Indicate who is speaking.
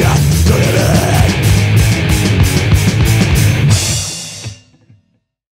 Speaker 1: Yeah.